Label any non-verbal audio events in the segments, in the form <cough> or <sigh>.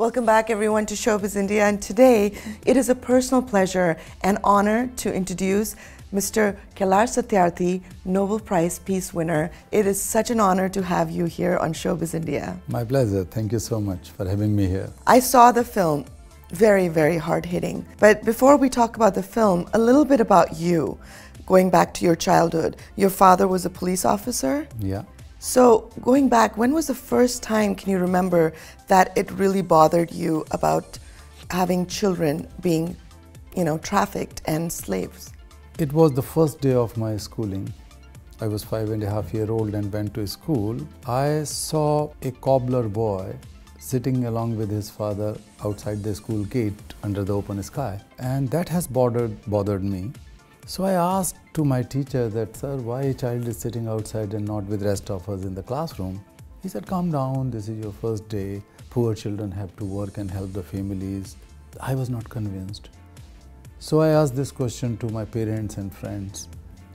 Welcome back, everyone, to Showbiz India. And today, it is a personal pleasure and honor to introduce Mr. Kailash Satyarthi, Nobel Prize Peace winner. It is such an honor to have you here on Showbiz India. My pleasure. Thank you so much for having me here. I saw the film, very, very hard hitting. But before we talk about the film, a little bit about you, going back to your childhood. Your father was a police officer? Yeah. So, going back, when was the first time, can you remember, that it really bothered you about having children being, you know, trafficked and slaves? It was the first day of my schooling. I was five and a half year old and went to school. I saw a cobbler boy sitting along with his father outside the school gate under the open sky. And that has bothered, bothered me. So I asked to my teacher that, sir, why a child is sitting outside and not with rest of us in the classroom? He said, calm down, this is your first day. Poor children have to work and help the families. I was not convinced. So I asked this question to my parents and friends.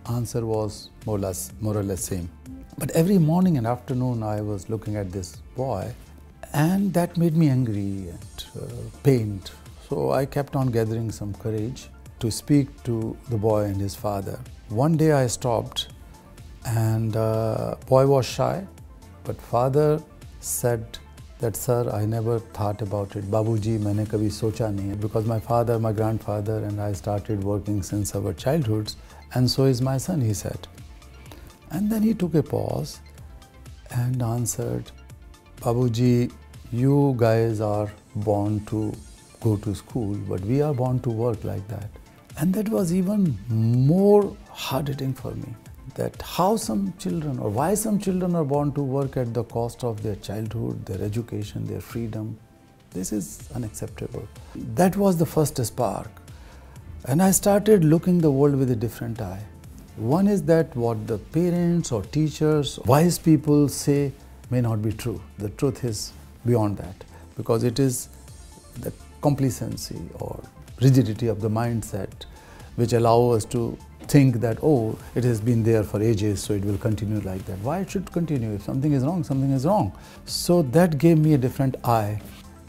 Answer was more or less, more or less same. But every morning and afternoon I was looking at this boy and that made me angry and uh, pained. So I kept on gathering some courage to speak to the boy and his father. One day I stopped and uh, boy was shy, but father said that sir, I never thought about it. Babuji, maine kabhi socha nahi because my father, my grandfather and I started working since our childhoods and so is my son, he said. And then he took a pause and answered, Babuji, you guys are born to go to school, but we are born to work like that. And that was even more hard hitting for me that how some children or why some children are born to work at the cost of their childhood, their education, their freedom. This is unacceptable. That was the first spark. And I started looking the world with a different eye. One is that what the parents or teachers, wise people say may not be true. The truth is beyond that because it is the complacency or rigidity of the mindset which allow us to think that oh it has been there for ages so it will continue like that why it should continue if something is wrong something is wrong so that gave me a different eye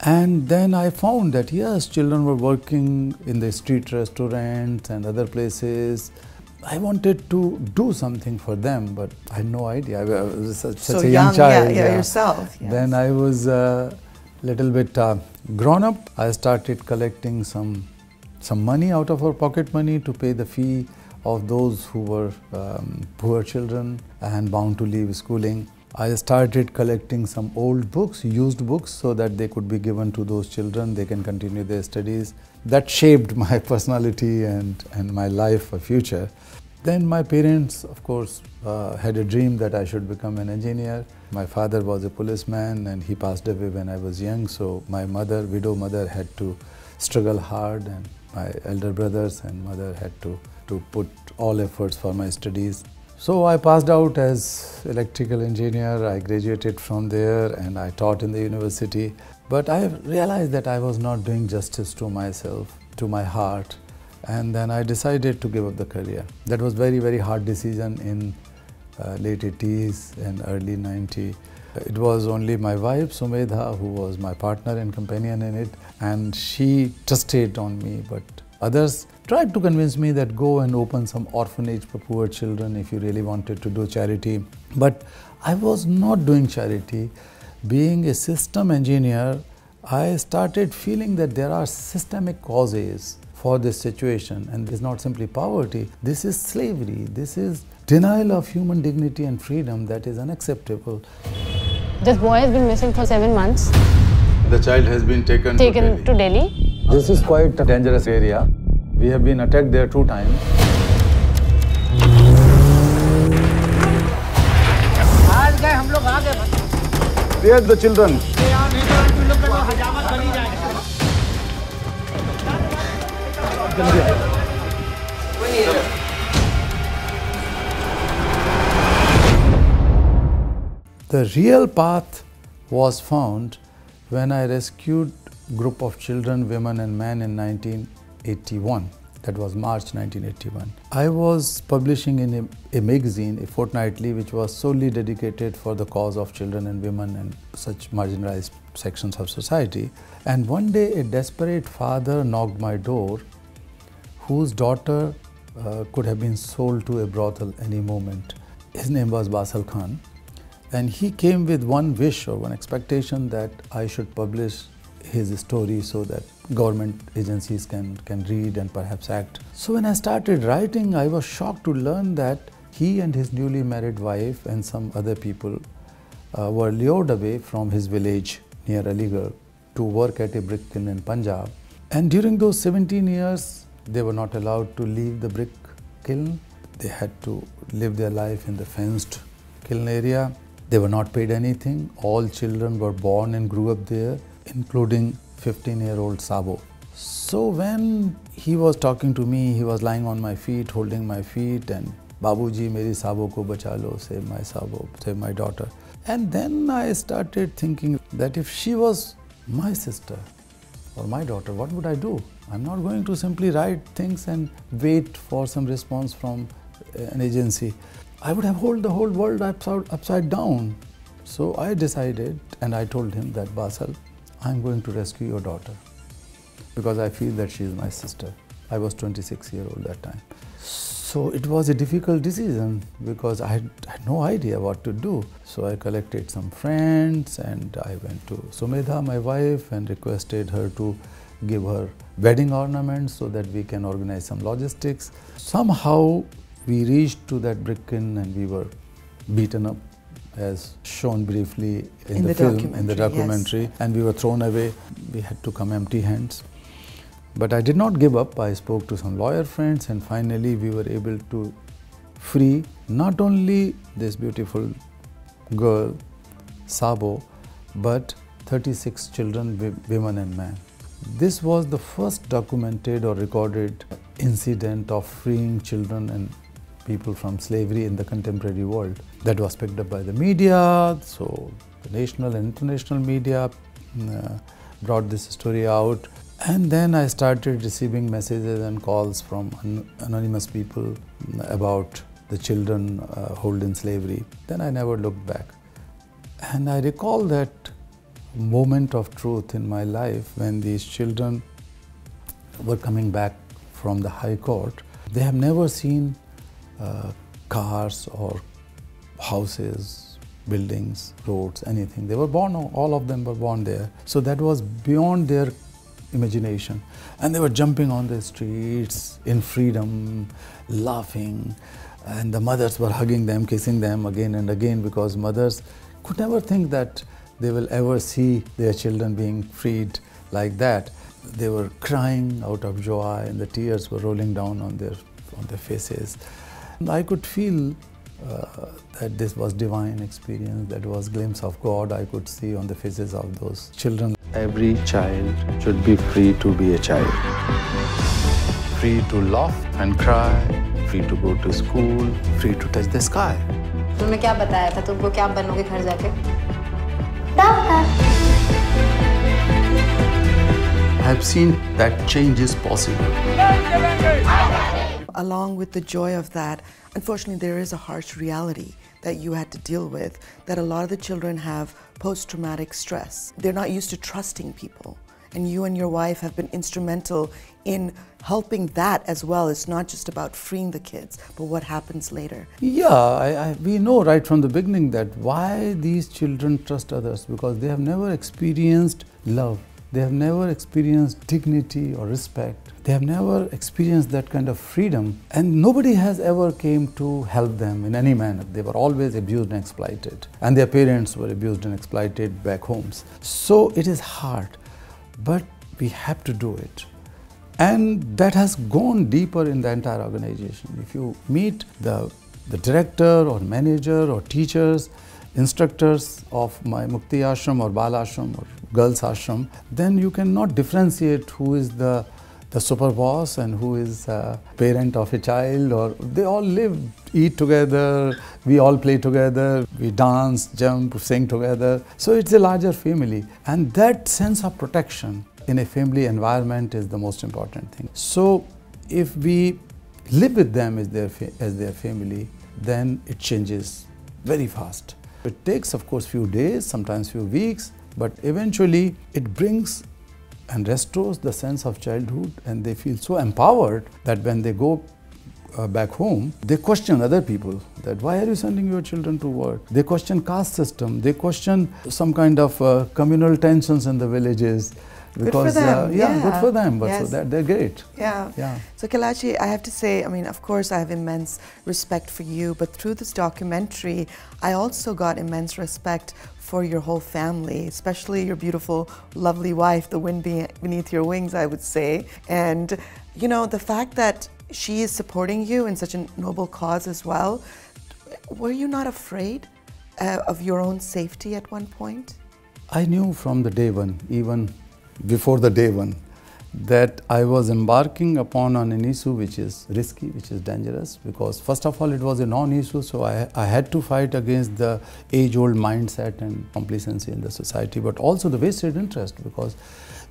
and then i found that yes children were working in the street restaurants and other places I wanted to do something for them, but I had no idea. I was such, so such a young, young child. Yeah, yeah, yourself. Yes. Then I was a little bit uh, grown up. I started collecting some some money out of our pocket money to pay the fee of those who were um, poor children and bound to leave schooling. I started collecting some old books, used books, so that they could be given to those children, they can continue their studies. That shaped <laughs> my personality and, and my life for future. Then my parents, of course, uh, had a dream that I should become an engineer. My father was a policeman and he passed away when I was young, so my mother, widow mother, had to struggle hard and my elder brothers and mother had to, to put all efforts for my studies. So I passed out as electrical engineer. I graduated from there and I taught in the university. But I realized that I was not doing justice to myself, to my heart. And then I decided to give up the career. That was very, very hard decision in uh, late 80s and early 90s. It was only my wife Sumedha who was my partner and companion in it and she trusted on me but others tried to convince me that go and open some orphanage for poor children if you really wanted to do charity. But I was not doing charity. Being a system engineer I started feeling that there are systemic causes for this situation and it's not simply poverty. This is slavery. This is denial of human dignity and freedom that is unacceptable this boy has been missing for seven months. The child has been taken, taken to, Delhi. to Delhi. This is quite a dangerous area. We have been attacked there two times. There the children. The real path was found when I rescued a group of children, women and men in 1981. That was March 1981. I was publishing in a, a, magazine, a fortnightly, which was solely dedicated for the cause of children and women and such marginalized sections of society. And one day, a desperate father knocked my door, whose daughter uh, could have been sold to a brothel any moment. His name was Basal Khan. And he came with one wish or one expectation that I should publish his story so that government agencies can, can read and perhaps act. So when I started writing, I was shocked to learn that he and his newly married wife and some other people uh, were lured away from his village near Aligarh to work at a brick kiln in Punjab. And during those 17 years, they were not allowed to leave the brick kiln. They had to live their life in the fenced kiln area. They were not paid anything. All children were born and grew up there, including 15 year old Sabo. So when he was talking to me, he was lying on my feet, holding my feet, and Babuji, meri Sabo ko bacha save my Sabo, save my daughter. And then I started thinking that if she was my sister or my daughter, what would I do? I'm not going to simply write things and wait for some response from uh, an agency. I would have hold the whole world upside, upside down. So I decided and I told him that Basal, I'm going to rescue your daughter because I feel that she is my sister. I was 26 year old that time. So it was a difficult decision because I had, I had, no idea what to do. So I collected some friends and I went to Sumedha, my wife, and requested her to give her wedding ornaments so that we can organize some logistics. Somehow we reached to that brick kiln and we were beaten up as shown briefly in, in the, the, film, in the documentary, yes. and we were thrown away. We had to come empty hands. But I did not give up. I spoke to some lawyer friends, and finally, we were able to free not only this beautiful girl, Sabo, but 36 children, women, and men. This was the first documented or recorded incident of freeing children and people from slavery in the contemporary world. That was picked up by the media, so the national and international media uh, brought this story out. And then I started receiving messages and calls from an anonymous people about the children uh, held in slavery. Then I never looked back. And I recall that moment of truth in my life when these children were coming back from the High Court. They have never seen uh, cars or houses, buildings, roads, anything. They were born, all of them were born there. So that was beyond their imagination. And they were jumping on the streets in freedom, laughing, and the mothers were hugging them, kissing them again and again because mothers could never think that they will ever see their children being freed like that. They were crying out of joy and the tears were rolling down on their, on their faces. I could feel uh, that this was divine experience, that was glimpse of God I could see on the faces of those children. Every child should be free to be a child. Free to laugh and cry, free to go to school, free to touch the sky. तुमने क्या बताया था तुमको क्या बनोगे घर जाके I've seen that change is possible. Along with the joy of that, unfortunately, there is a harsh reality that you had to deal with that a lot of the children have post traumatic stress. They're not used to trusting people. And you and your wife have been instrumental in helping that as well. It's not just about freeing the kids, but what happens later. Yeah, I, I, we know right from the beginning that why these children trust others because they have never experienced love. They have never experienced dignity or respect. They have never experienced that kind of freedom. And nobody has ever came to help them in any manner. They were always abused and exploited. And their parents were abused and exploited back homes. So it is hard, but we have to do it. And that has gone deeper in the entire organization. If you meet the, the director or manager or teachers, instructors of my Mukti Ashram or Bal Ashram or Girls Ashram, then you cannot differentiate who is the the super boss and who is parent of a child or they all live eat together we all play together we dance jump sing together so it's a larger family and that sense of protection in a family environment is the most important thing. So if we live with them as their, as their family, then it changes very fast. It takes, of course, few days, sometimes few weeks, But eventually, it brings and restores the sense of childhood, and they feel so empowered that when they go uh, back home, they question other people that why are you sending your children to work? They question caste system. They question some kind of uh, communal tensions in the villages. Because, good for them. Uh, yeah, yeah, good for them. But yes. so that they're great. Yeah. Yeah. So Kailash ji, I have to say, I mean, of course, I have immense respect for you, but through this documentary, I also got immense respect for your whole family, especially your beautiful, lovely wife, the wind beneath your wings, I would say. And, you know, the fact that she is supporting you in such a noble cause as well, were you not afraid uh, of your own safety at one point? I knew from the day one, even before the day one that I was embarking upon on an issue which is risky, which is dangerous because first of all it was a non-issue so I, I had to fight against the age-old mindset and complacency in the society but also the vested interest because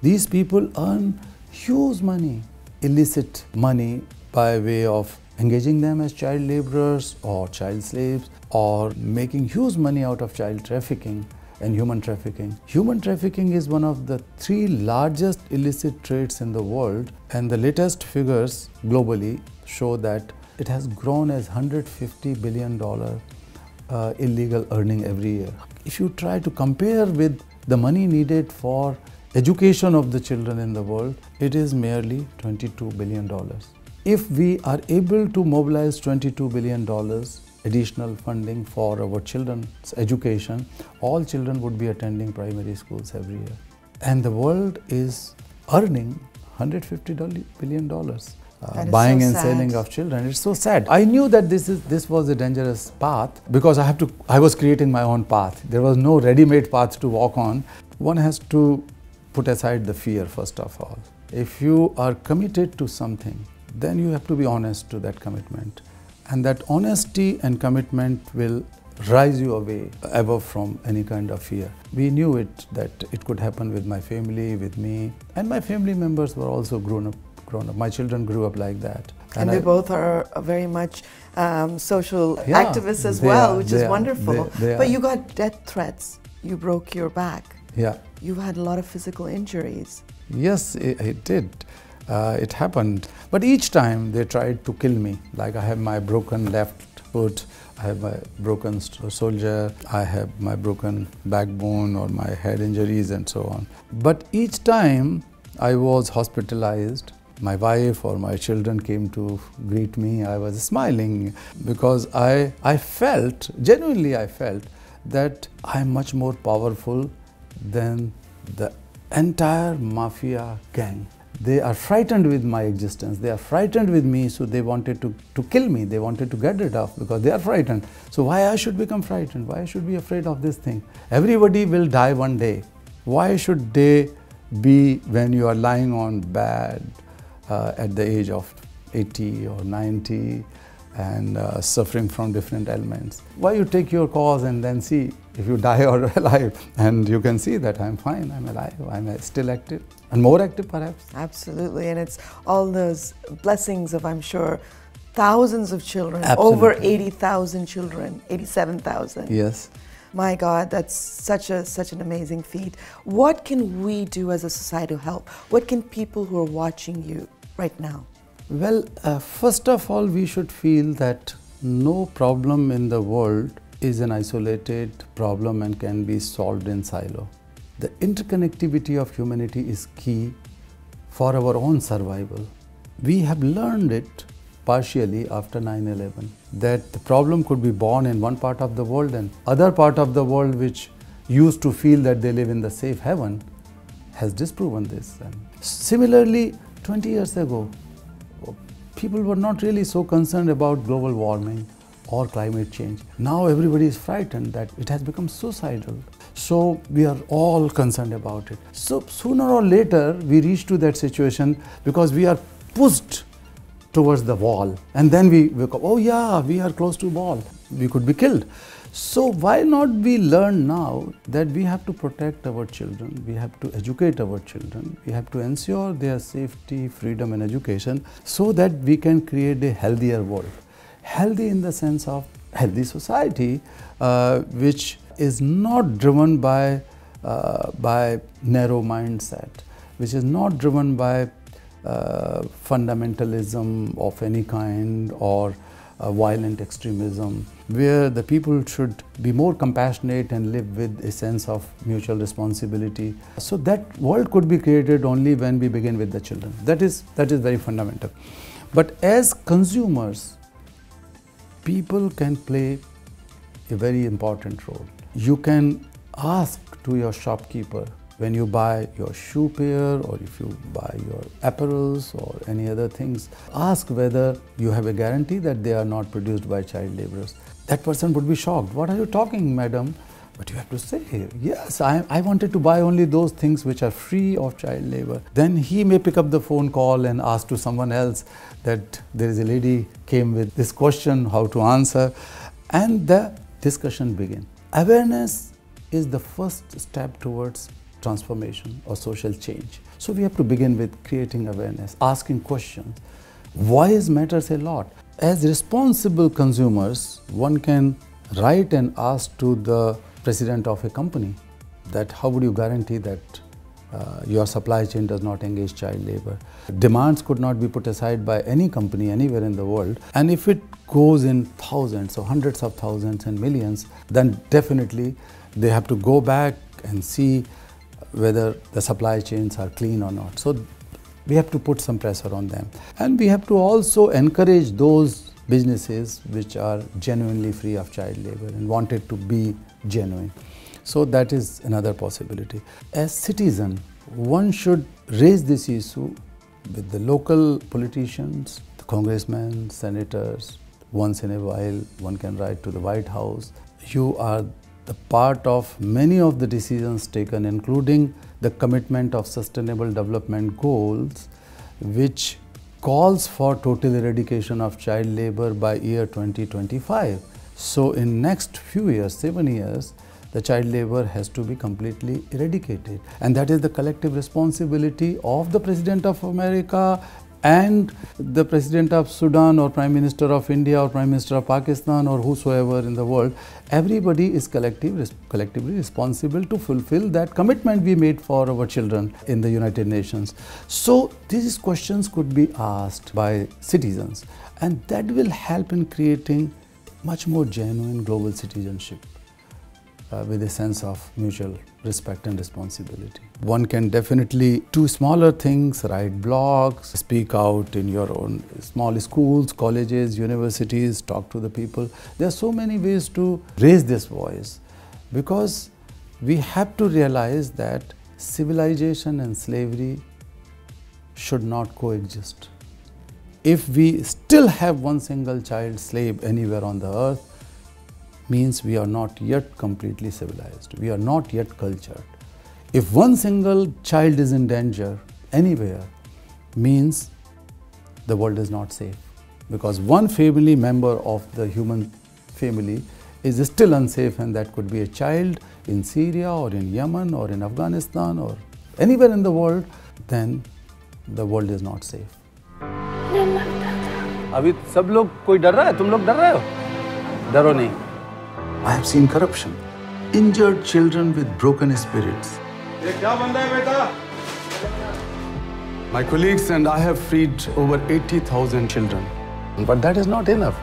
these people earn huge money, illicit money by way of engaging them as child laborers or child slaves or making huge money out of child trafficking and human trafficking. Human trafficking is one of the three largest illicit trades in the world, and the latest figures globally show that it has grown as 150 billion dollar uh, illegal earning every year. If you try to compare with the money needed for education of the children in the world, it is merely 22 billion dollars. If we are able to mobilize 22 billion dollars additional funding for our children's education, all children would be attending primary schools every year. And the world is earning $150 billion. Uh, buying so and sad. selling of children it's so sad i knew that this is this was a dangerous path because i have to i was creating my own path there was no ready made path to walk on one has to put aside the fear first of all if you are committed to something then you have to be honest to that commitment and that honesty and commitment will rise you away above from any kind of fear. We knew it that it could happen with my family, with me, and my family members were also grown up. Grown up. My children grew up like that. And, and they I, both are very much um, social yeah, activists as well, are, which is are, wonderful. They, they but you got death threats. You broke your back. Yeah. You had a lot of physical injuries. Yes, it, it did uh, it happened. But each time they tried to kill me. Like I have my broken left foot, I have my broken soldier, I have my broken backbone or my head injuries and so on. But each time I was hospitalized, my wife or my children came to greet me, I was smiling because I, I felt, genuinely I felt, that I am much more powerful than the entire mafia gang they are frightened with my existence. They are frightened with me, so they wanted to, to kill me. They wanted to get rid of because they are frightened. So why I should become frightened? Why I should be afraid of this thing? Everybody will die one day. Why should they be when you are lying on bed uh, at the age of 80 or 90 and uh, suffering from different ailments? Why you take your cause and then see if you <laughs> die or alive? And you can see that I'm fine, I'm alive, I'm still active and more active perhaps. Absolutely, and it's all those blessings of, I'm sure, thousands of children, Absolutely. over 80,000 children, 87,000. Yes. My God, that's such a such an amazing feat. What can we do as a society to help? What can people who are watching you right now? Well, uh, first of all, we should feel that no problem in the world is an isolated problem and can be solved in silo. The interconnectivity of humanity is key for our own survival. We have learned it partially after 9-11 that the problem could be born in one part of the world and other part of the world which used to feel that they live in the safe heaven has disproven this. And similarly, 20 years ago, people were not really so concerned about global warming or climate change. Now everybody is frightened that it has become suicidal. So we are all concerned about it. So sooner or later we reach to that situation because we are pushed towards the wall and then we wake up, oh yeah, we are close to the wall. We could be killed. So why not we learn now that we have to protect our children, we have to educate our children, we have to ensure their safety, freedom and education so that we can create a healthier world. Healthy in the sense of healthy society uh, which is not driven by uh, by narrow mindset, which is not driven by uh, fundamentalism of any kind or uh, violent extremism, where the people should be more compassionate and live with a sense of mutual responsibility. So that world could be created only when we begin with the children. That is, that is very fundamental. But as consumers, people can play a very important role. You can ask to your shopkeeper when you buy your shoe pair or if you buy your apparels or any other things, ask whether you have a guarantee that they are not produced by child laborers. That person would be shocked. What are you talking, madam? But you have to say, yes, I, I wanted to buy only those things which are free of child labor. Then he may pick up the phone call and ask to someone else that there is a lady came with this question, how to answer. And the discussion begin. Awareness is the first step towards transformation or social change. So we have to begin with creating awareness, asking questions. Why is matters a lot. As responsible consumers, one can write and ask to the president of a company that how would you guarantee that uh, your supply chain does not engage child labor. Demands could not be put aside by any company anywhere in the world. And if it goes in thousands or hundreds of thousands and millions, then definitely they have to go back and see whether the supply chains are clean or not. So we have to put some pressure on them. And we have to also encourage those businesses which are genuinely free of child labor and wanted to be genuine. So that is another possibility. As citizen, one should raise this issue with the local politicians, the congressmen, senators. Once in a while, one can write to the White House. You are the part of many of the decisions taken, including the commitment of sustainable development goals, which calls for total eradication of child labor by year 2025. So in next few years, seven years, the child labor has to be completely eradicated. And that is the collective responsibility of the President of America and the President of Sudan or Prime Minister of India or Prime Minister of Pakistan or whosoever in the world, everybody is collective, collectively responsible to fulfill that commitment we made for our children in the United Nations. So these questions could be asked by citizens and that will help in creating much more genuine global citizenship uh, with a sense of mutual respect and responsibility. One can definitely do smaller things, write blogs, speak out in your own small schools, colleges, universities, talk to the people. There are so many ways to raise this voice because we have to realize that civilization and slavery should not coexist. If we still have one single child slave anywhere on the earth, means we are not yet completely civilized. We are not yet cultured. If one single child is in danger anywhere, means the world is not safe. Because one family member of the human family is still unsafe, and that could be a child in Syria or in Yemen or in Afghanistan or anywhere in the world, then the world is not safe. अभी सब लोग कोई डर रहा है तुम लोग डर रहे हो डरो नहीं I have seen corruption, injured children with broken spirits. My colleagues and I have freed over 80,000 children. But that is not enough.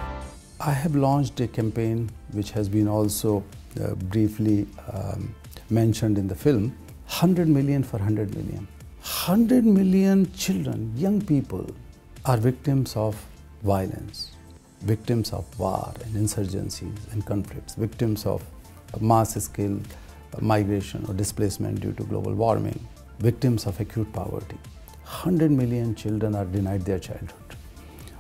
I have launched a campaign which has been also uh, briefly um, mentioned in the film 100 million for 100 million. 100 million children, young people, are victims of violence victims of war and insurgencies and conflicts, victims of mass scale migration or displacement due to global warming, victims of acute poverty. 100 million children are denied their childhood.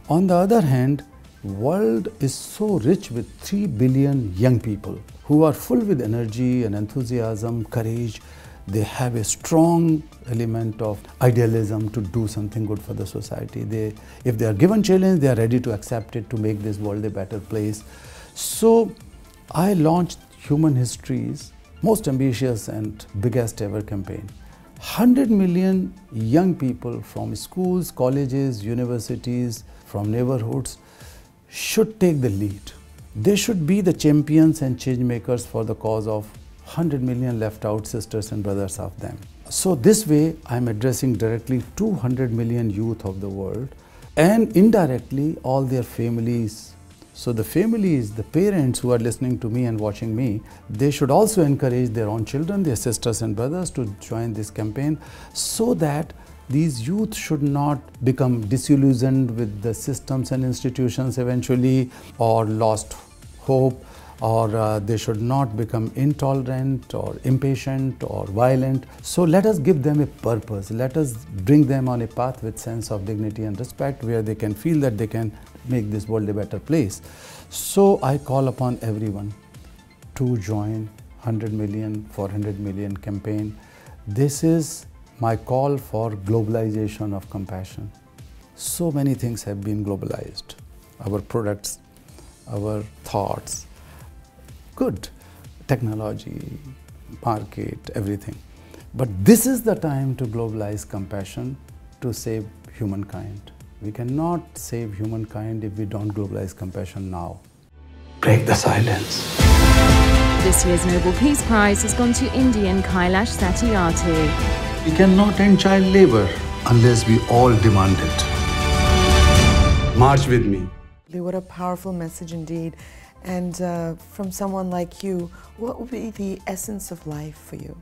On the other hand, world is so rich with 3 billion young people who are full with energy and enthusiasm, courage, they have a strong element of idealism to do something good for the society. They, if they are given challenge, they are ready to accept it to make this world a better place. So I launched Human History's most ambitious and biggest ever campaign. 100 million young people from schools, colleges, universities, from neighborhoods should take the lead. They should be the champions and change makers for the cause of 100 million left out sisters and brothers of them. So this way I'm addressing directly 200 million youth of the world and indirectly all their families. So the families, the parents who are listening to me and watching me, they should also encourage their own children, their sisters and brothers to join this campaign so that these youth should not become disillusioned with the systems and institutions eventually or lost hope or uh, they should not become intolerant or impatient or violent. So let us give them a purpose. Let us bring them on a path with sense of dignity and respect where they can feel that they can make this world a better place. So I call upon everyone to join 100 million, 400 million campaign. This is my call for globalization of compassion. So many things have been globalized. Our products, our thoughts, good technology, market, everything. But this is the time to globalize compassion to save humankind. We cannot save humankind if we don't globalize compassion now. Break the silence. This year's Nobel Peace Prize has gone to Indian Kailash Satyarthi. We cannot end child labor unless we all demand it. March with me. What a powerful message indeed. And uh, from someone like you, what would be the essence of life for you?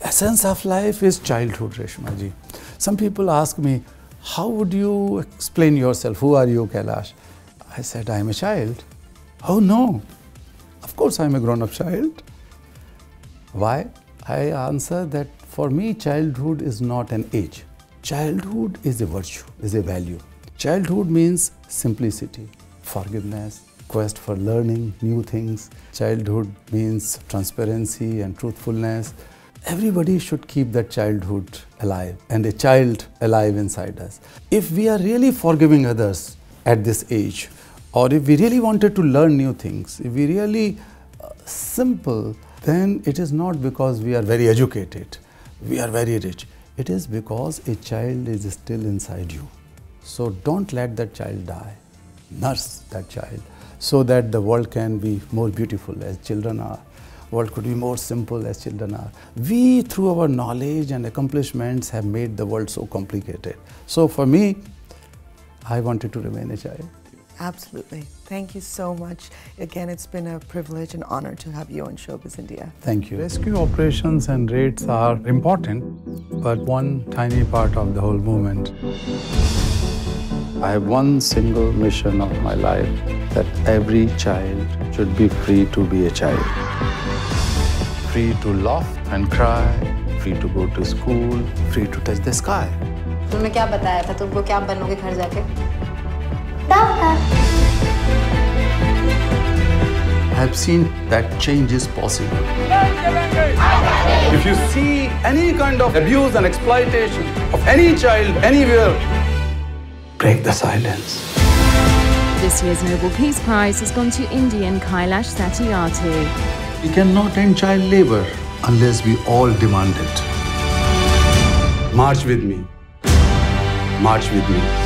Essence of life is childhood, Reshma ji. Some people ask me, how would you explain yourself? Who are you, Kailash? I said, I am a child. Oh no, of course I am a grown-up child. Why? I answer that for me, childhood is not an age. Childhood is a virtue, is a value. Childhood means simplicity, forgiveness, quest for learning new things. Childhood means transparency and truthfulness. Everybody should keep that childhood alive and a child alive inside us. If we are really forgiving others at this age, or if we really wanted to learn new things, if we really uh, simple, then it is not because we are very educated, we are very rich. It is because a child is still inside you. So don't let that child die. Nurse that child so that the world can be more beautiful as children are. World could be more simple as children are. We, through our knowledge and accomplishments, have made the world so complicated. So for me, I wanted to remain a child. Absolutely. Thank you so much. Again, it's been a privilege and honor to have you on Showbiz India. Thank you. Rescue operations and raids are important, but one tiny part of the whole movement. I have one single mission of my life that every child should be free to be a child. Free to laugh and cry, free to go to school, free to touch the sky. तुमने क्या बताया था तुमको क्या बनोगे घर जाके I have seen that change is possible. If you see any kind of abuse and exploitation of any child anywhere, Break the silence. This year's Nobel Peace Prize has gone to Indian Kailash Satyarthi. We cannot end child labor unless we all demand it. March with me. March with me.